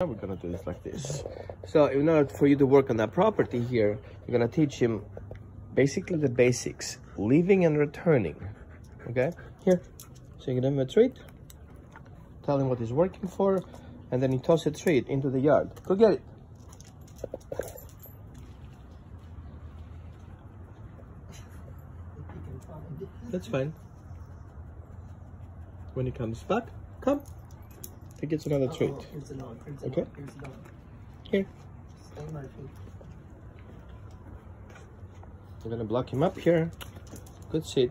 Now we're gonna do this like this. So in order for you to work on that property here, you're gonna teach him basically the basics, leaving and returning. Okay, here. So you give him a treat, tell him what he's working for, and then he toss a treat into the yard. Go get it. That's fine. When he comes back, come. Gets another treat. Oh, here's the dog. Here's Okay. dog. Here's the dog. Here. We're gonna block him up here. Good sit.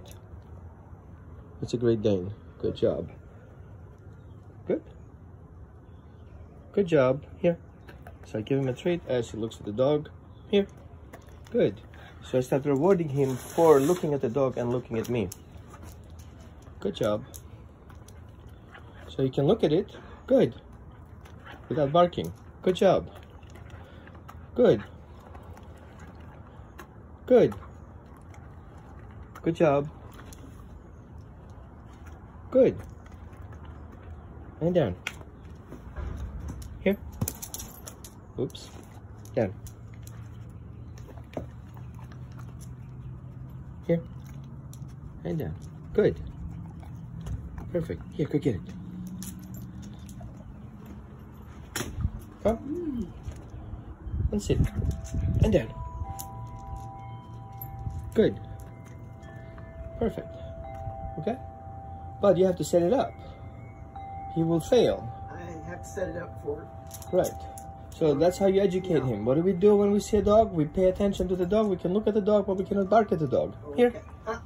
It's a great Dane. Good job. Good. Good job. Here. So I give him a treat uh, as he looks at the dog. Here. Good. So I start rewarding him for looking at the dog and looking at me. Good job. So you can look at it. Good. Without barking. Good job. Good. Good. Good job. Good. And down. Here. Oops. Down. Here. And down. Good. Perfect. Here, go get it. Come. And sit. And down. Good. Perfect. Okay? But you have to set it up. He will fail. I have to set it up for Right. So that's how you educate him. What do we do when we see a dog? We pay attention to the dog. We can look at the dog, but we cannot bark at the dog. Here.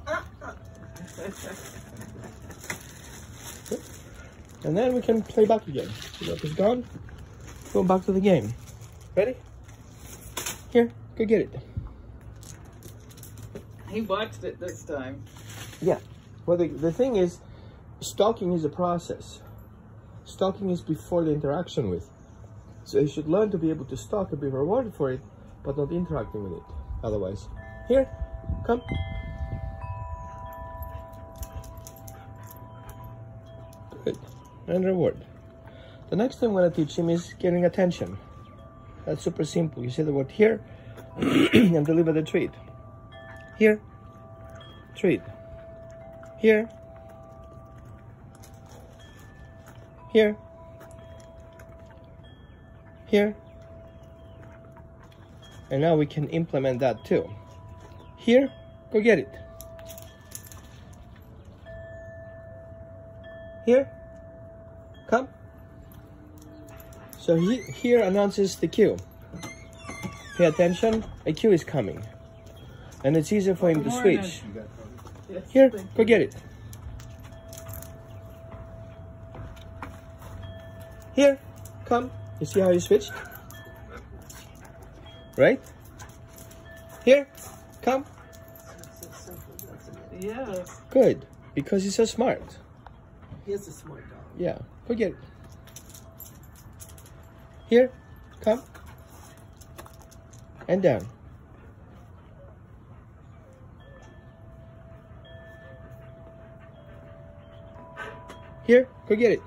And then we can play back again. The dog is gone. Go back to the game. Ready? Here. Go get it. He watched it this time. Yeah. Well, the, the thing is, stalking is a process. Stalking is before the interaction with. So you should learn to be able to stalk and be rewarded for it, but not interacting with it. Otherwise, here, come. Good. And reward. The next thing I'm going to teach him is getting attention. That's super simple. You say the word here and deliver the treat. Here, treat. Here. Here. Here. And now we can implement that too. Here, go get it. Here, come. So he, here announces the cue. Pay attention, a cue is coming. And it's easier for him to switch. Here, go get it. Here, come. You see how you switched? Right? Here, come. It's so simple, doesn't it? Yes. Good, because he's so smart. He is a smart dog. Yeah, go get it. Here, come. And down. Here, go get it.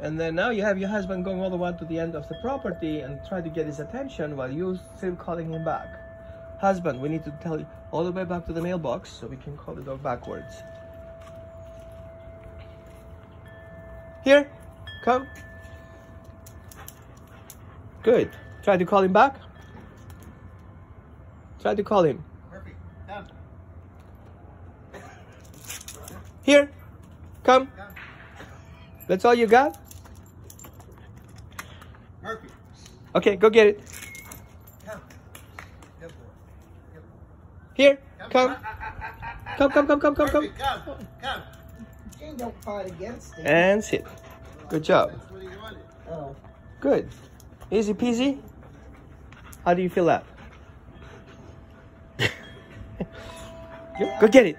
And then now you have your husband going all the way to the end of the property and try to get his attention while you still calling him back. Husband, we need to tell you all the way back to the mailbox so we can call the dog backwards. Here, come. Good. Try to call him back. Try to call him. Here, come. That's all you got? Murphy, Okay, go get it. come. Good boy. Good boy. Here, come. Come, come, come, come, come, come. come. Come. You don't fight against him. And sit. Good job. That's what he wanted. Oh. Good. Easy peasy. How do you feel that? Go- Go get it.